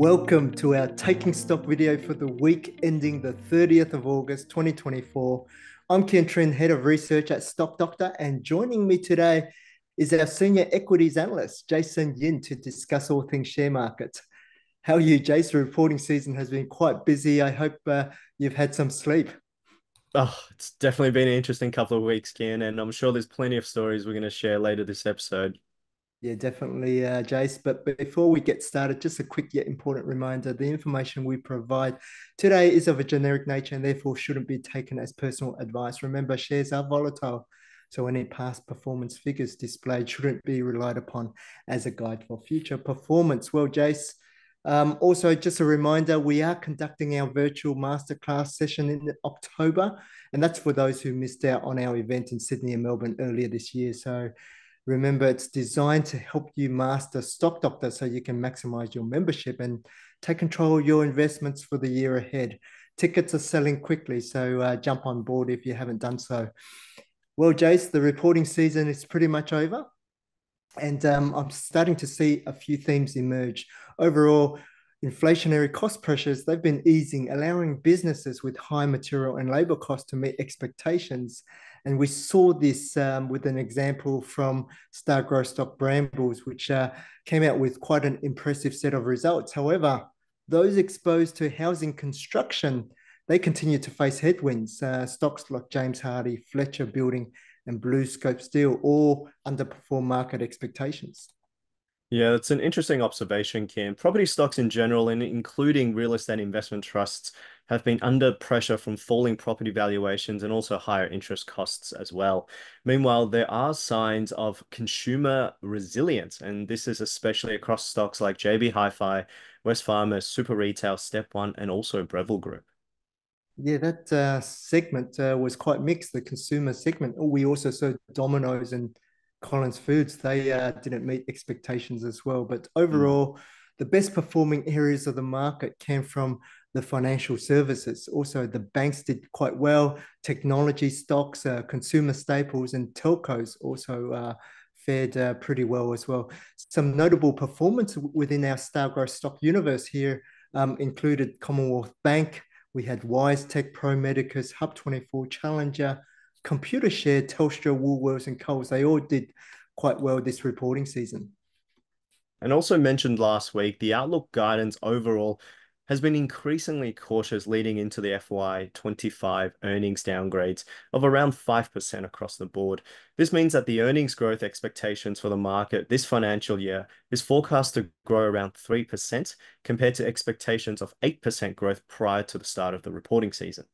Welcome to our taking stock video for the week ending the 30th of August 2024. I'm Kien Trinh, Head of Research at Stock Doctor, and joining me today is our Senior Equities Analyst, Jason Yin, to discuss all things share markets. How are you, Jason? Reporting season has been quite busy. I hope uh, you've had some sleep. Oh, it's definitely been an interesting couple of weeks, Kien, and I'm sure there's plenty of stories we're going to share later this episode. Yeah, definitely, uh, Jace. But before we get started, just a quick yet important reminder the information we provide today is of a generic nature and therefore shouldn't be taken as personal advice. Remember, shares are volatile. So any past performance figures displayed shouldn't be relied upon as a guide for future performance. Well, Jace, um, also just a reminder, we are conducting our virtual masterclass session in October, and that's for those who missed out on our event in Sydney and Melbourne earlier this year. So Remember, it's designed to help you master Stock Doctor so you can maximize your membership and take control of your investments for the year ahead. Tickets are selling quickly, so uh, jump on board if you haven't done so. Well, Jace, the reporting season is pretty much over. And um, I'm starting to see a few themes emerge. Overall, inflationary cost pressures, they've been easing, allowing businesses with high material and labor costs to meet expectations. And we saw this um, with an example from Star Growth Stock Brambles, which uh, came out with quite an impressive set of results. However, those exposed to housing construction, they continue to face headwinds. Uh, stocks like James Hardie, Fletcher Building, and BlueScope Steel all underperform market expectations. Yeah, that's an interesting observation, Kien. Property stocks in general, and including real estate investment trusts, have been under pressure from falling property valuations and also higher interest costs as well. Meanwhile, there are signs of consumer resilience, and this is especially across stocks like JB Hi-Fi, Wesfarmers, Super Retail, Step One, and also Breville Group. Yeah, that uh, segment uh, was quite mixed, the consumer segment. We also saw Domino's and Collins Foods, they uh, didn't meet expectations as well. But overall, mm. the best performing areas of the market came from the financial services. Also, the banks did quite well. Technology stocks, uh, consumer staples, and telcos also uh, fared uh, pretty well as well. Some notable performance within our Star Growth stock universe here um, included Commonwealth Bank. We had WiseTech, Pro Medicus, Hub24, Challenger, Computershare, Telstra, Woolworths, and Coles, they all did quite well this reporting season. And also mentioned last week, the outlook guidance overall has been increasingly cautious leading into the FY25 earnings downgrades of around 5% across the board. This means that the earnings growth expectations for the market this financial year is forecast to grow around 3% compared to expectations of 8% growth prior to the start of the reporting season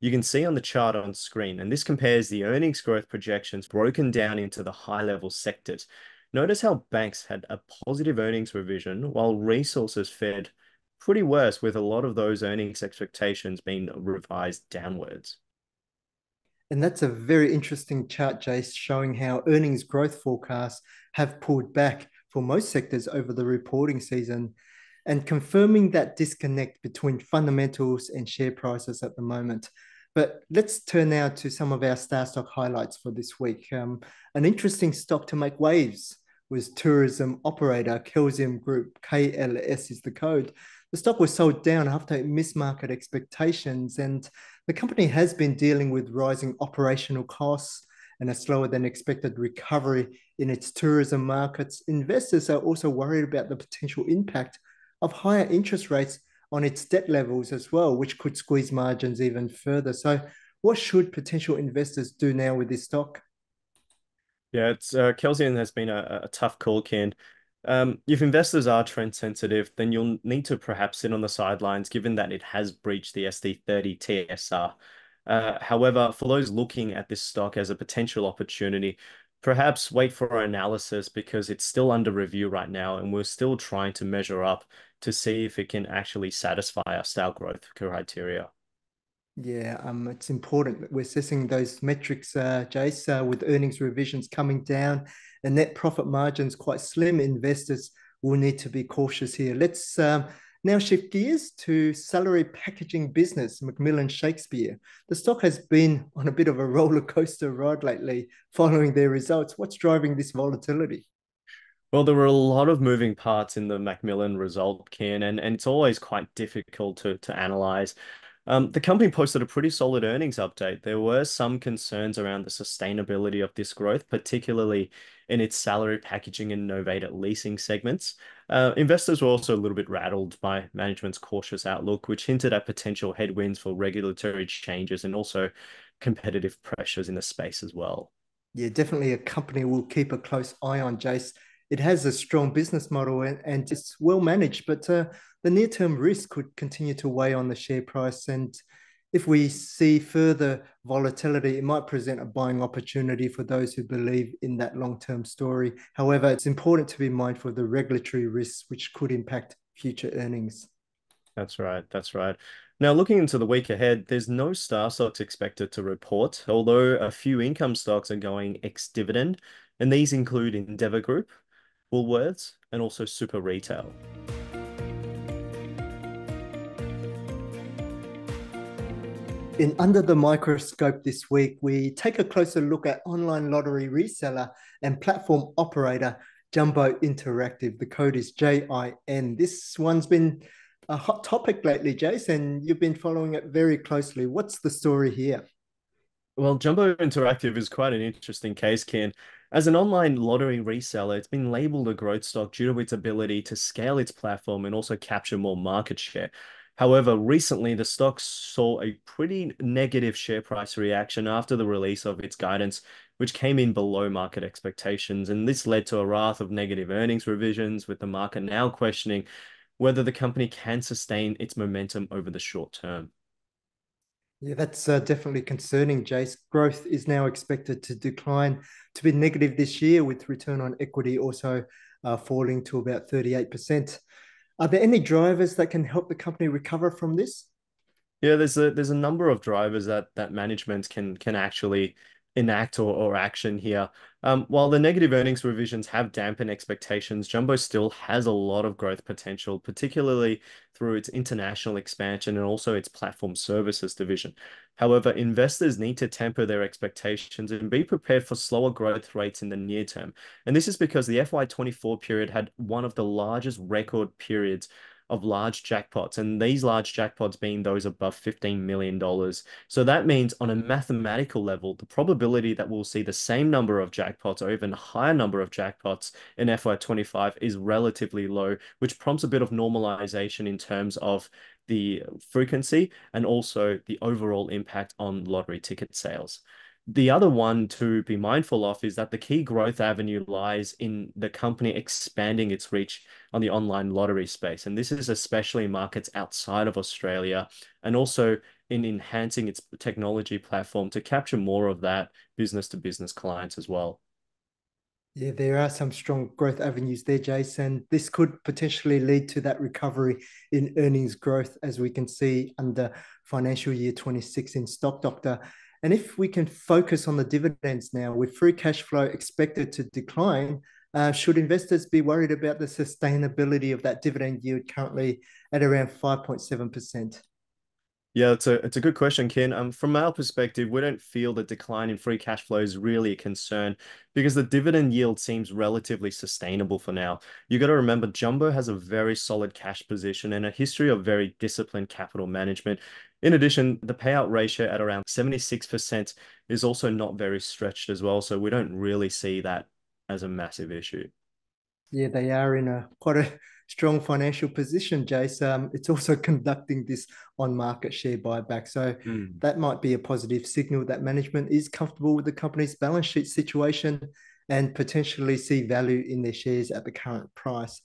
you can see on the chart on screen, and this compares the earnings growth projections broken down into the high-level sectors. Notice how banks had a positive earnings revision, while resources fared pretty worse, with a lot of those earnings expectations being revised downwards. And that's a very interesting chart, Jace, showing how earnings growth forecasts have pulled back for most sectors over the reporting season and confirming that disconnect between fundamentals and share prices at the moment. But let's turn now to some of our star stock highlights for this week. Um, an interesting stock to make waves was tourism operator Kelsian Group, KLS is the code. The stock was sold down after it missed market expectations, and the company has been dealing with rising operational costs and a slower than expected recovery in its tourism markets. Investors are also worried about the potential impact of higher interest rates on its debt levels as well, which could squeeze margins even further. So, what should potential investors do now with this stock? Yeah, it's uh, Kelsian has been a, a tough call, Kien. Um, if investors are trend sensitive, then you'll need to perhaps sit on the sidelines, given that it has breached the SD30 TSR. Uh, however, for those looking at this stock as a potential opportunity, perhaps wait for our analysis because it's still under review right now, and we're still trying to measure up to see if it can actually satisfy our style growth criteria. Yeah, um, it's important that we're assessing those metrics, uh, Jace, uh, with earnings revisions coming down and net profit margins quite slim. Investors will need to be cautious here. Let's um, now shift gears to salary packaging business, McMillan Shakespeare. The stock has been on a bit of a roller coaster ride lately following their results. What's driving this volatility? Well, there were a lot of moving parts in the McMillan result, Kien, and, and it's always quite difficult to, to analyze. Um, the company posted a pretty solid earnings update. There were some concerns around the sustainability of this growth, particularly in its salary packaging and novated leasing segments. Uh, investors were also a little bit rattled by management's cautious outlook, which hinted at potential headwinds for regulatory changes and also competitive pressures in the space as well. Yeah, definitely a company we'll keep a close eye on, Jace it has a strong business model and, it's well managed, but uh, the near term risk could continue to weigh on the share price. And if we see further volatility, it might present a buying opportunity for those who believe in that long term story. However, it's important to be mindful of the regulatory risks which could impact future earnings. That's right. That's right. Now, looking into the week ahead, there's no star stocks expected to report, although a few income stocks are going ex dividend, and these include Endeavour Group, Woolworths, and also Super Retail. In Under the Microscope this week, we take a closer look at online lottery reseller and platform operator Jumbo Interactive. The code is JIN. This one's been a hot topic lately, Jason. You've been following it very closely. What's the story here? Well, Jumbo Interactive is quite an interesting case, Kien. As an online lottery reseller, it's been labeled a growth stock due to its ability to scale its platform and also capture more market share. However, recently the stock saw a pretty negative share price reaction after the release of its guidance, which came in below market expectations. And this led to a raft of negative earnings revisions, with the market now questioning whether the company can sustain its momentum over the short term. Yeah, that's uh, definitely concerning, Jace. Growth is now expected to decline to be negative this year, with return on equity also uh, falling to about 38%. Are there any drivers that can help the company recover from this? Yeah, there's a there's a number of drivers that that management can can actually enact or, or action here. Um, while the negative earnings revisions have dampened expectations, Jumbo still has a lot of growth potential, particularly through its international expansion and also its platform services division. However, investors need to temper their expectations and be prepared for slower growth rates in the near term. And this is because the FY24 period had one of the largest record periods of large jackpots, and these large jackpots being those above $15 million. So that means on a mathematical level, the probability that we'll see the same number of jackpots or even a higher number of jackpots in FY25 is relatively low, which prompts a bit of normalization in terms of the frequency and also the overall impact on lottery ticket sales. The other one to be mindful of is that the key growth avenue lies in the company expanding its reach on the online lottery space. And this is especially markets outside of Australia and also in enhancing its technology platform to capture more of that business to business clients as well. Yeah, there are some strong growth avenues there, Jason. This could potentially lead to that recovery in earnings growth, as we can see under financial year 26 in Stock Doctor. And if we can focus on the dividends now, with free cash flow expected to decline, uh, should investors be worried about the sustainability of that dividend yield currently at around 5.7%? Yeah, it's a it's a good question, Kien. Um, from our perspective, we don't feel the decline in free cash flow is really a concern because the dividend yield seems relatively sustainable for now. You got to remember, Jumbo has a very solid cash position and a history of very disciplined capital management. In addition, the payout ratio at around 76% is also not very stretched as well, so we don't really see that as a massive issue. Yeah, they are in a quite a strong financial position, Jace. Um, it's also conducting this on-market share buyback, so mm. that might be a positive signal that management is comfortable with the company's balance sheet situation and potentially see value in their shares at the current price.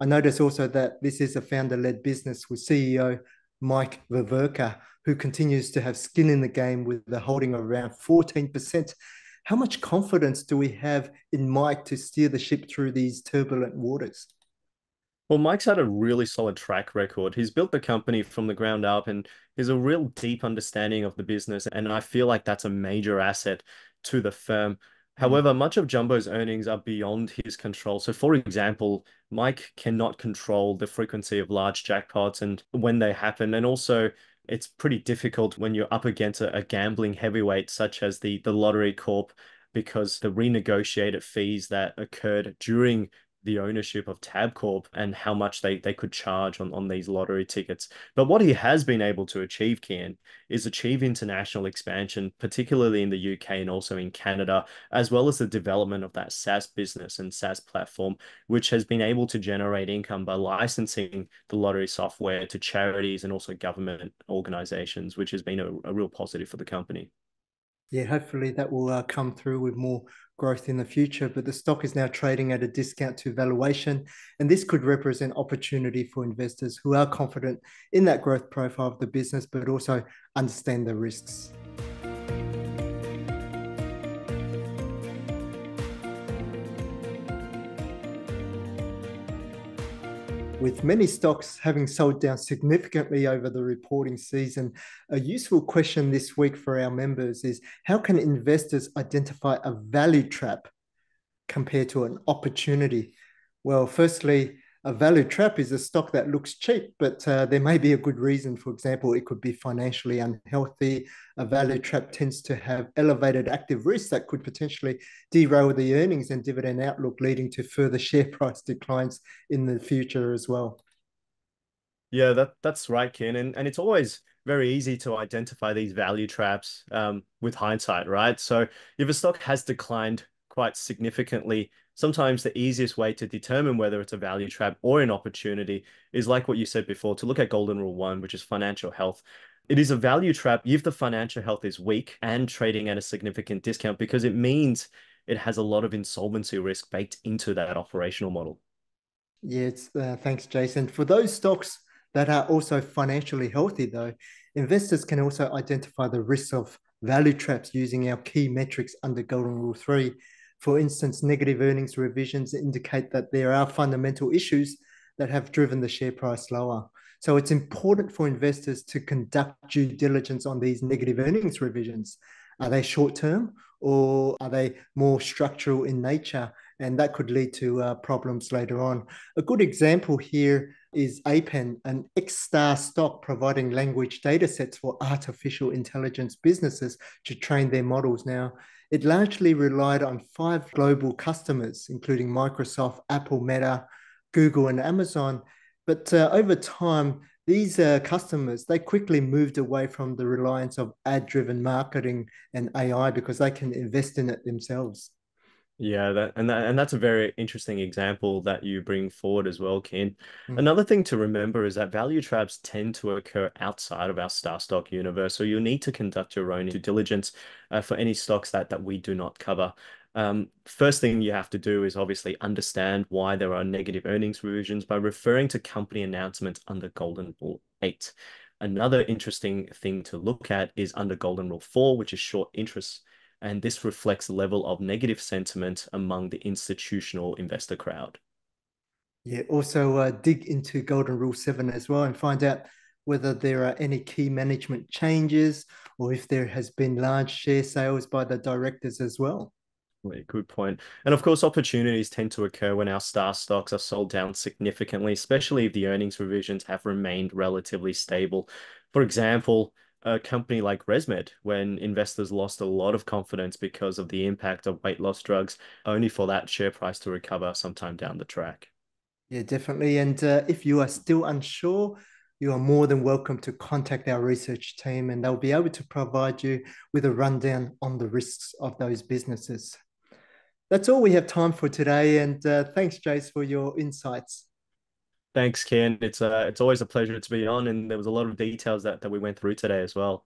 I notice also that this is a founder-led business with CEO Mike Veverka, who continues to have skin in the game with the holding of around 14% how much confidence do we have in Mike to steer the ship through these turbulent waters? Well, Mike's had a really solid track record. He's built the company from the ground up and has a real deep understanding of the business. And I feel like that's a major asset to the firm. Hmm. However, much of Jumbo's earnings are beyond his control. So, for example, Mike cannot control the frequency of large jackpots and when they happen. And also, it's pretty difficult when you're up against a, a gambling heavyweight such as the the Lottery Corp because the renegotiated fees that occurred during the ownership of Tabcorp and how much they, they could charge on, on these lottery tickets. But what he has been able to achieve, Kien, is achieve international expansion, particularly in the UK and also in Canada, as well as the development of that SaaS business and SaaS platform, which has been able to generate income by licensing the lottery software to charities and also government organizations, which has been a, a real positive for the company. Yeah, hopefully that will uh, come through with more growth in the future. But the stock is now trading at a discount to valuation, and this could represent opportunity for investors who are confident in that growth profile of the business, but also understand the risks. With many stocks having sold down significantly over the reporting season, a useful question this week for our members is how can investors identify a value trap compared to an opportunity? Well, firstly, a value trap is a stock that looks cheap, but uh, there may be a good reason. For example, it could be financially unhealthy. A value trap tends to have elevated active risks that could potentially derail the earnings and dividend outlook, leading to further share price declines in the future as well. Yeah, that that's right, Kien. And and it's always very easy to identify these value traps um, with hindsight, right? So if a stock has declined quite significantly. Sometimes the easiest way to determine whether it's a value trap or an opportunity is like what you said before to look at golden rule one which is financial health. It is a value trap if the financial health is weak and trading at a significant discount because it means it has a lot of insolvency risk baked into that operational model. Yes, uh, thanks jason. For those stocks that are also financially healthy though investors can also identify the risks of value traps using our key metrics under golden rule 3 for instance, negative earnings revisions indicate that there are fundamental issues that have driven the share price lower. So it's important for investors to conduct due diligence on these negative earnings revisions. Are they short term or are they more structural in nature? And that could lead to uh, problems later on. A good example here is Appen, an X-Star stock providing language data sets for artificial intelligence businesses to train their models. Now, it largely relied on five global customers, including Microsoft, Apple, Meta, Google, and Amazon. But uh, over time, these uh, customers they quickly moved away from the reliance of ad-driven marketing and AI because they can invest in it themselves. Yeah, that and that and that's a very interesting example that you bring forward as well, Kien. Mm. Another thing to remember is that value traps tend to occur outside of our star stock universe, so you'll need to conduct your own due diligence uh, for any stocks that that we do not cover. Um, first thing you have to do is obviously understand why there are negative earnings revisions by referring to company announcements under Golden Rule 8. Another interesting thing to look at is under Golden Rule 4, which is short interest and this reflects a level of negative sentiment among the institutional investor crowd. Yeah, also uh, dig into Golden Rule 7 as well and find out whether there are any key management changes or if there has been large share sales by the directors as well. Yeah, good point. And of course, opportunities tend to occur when our star stocks are sold down significantly, especially if the earnings revisions have remained relatively stable. For example, a company like ResMed when investors lost a lot of confidence because of the impact of weight loss drugs, only for that share price to recover sometime down the track. Yeah, definitely. And uh, if you are still unsure, you are more than welcome to contact our research team and they'll be able to provide you with a rundown on the risks of those businesses. That's all we have time for today. And uh, thanks, Jace, for your insights. Thanks, Kien. It's uh, it's always a pleasure to be on, and there was a lot of details that, that we went through today as well.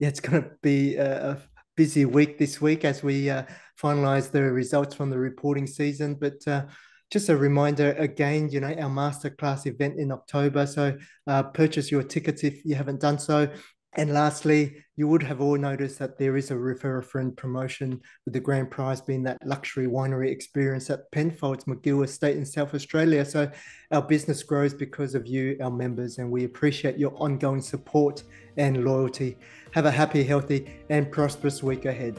Yeah, it's going to be a busy week this week as we uh, finalize the results from the reporting season. But uh, just a reminder again, you know, our masterclass event in October. So uh, purchase your tickets if you haven't done so. And lastly, you would have all noticed that there is a refer a friend promotion with the grand prize being that luxury winery experience at Penfolds Magill Estate in South Australia. So our business grows because of you, our members, and we appreciate your ongoing support and loyalty. Have a happy, healthy, and prosperous week ahead.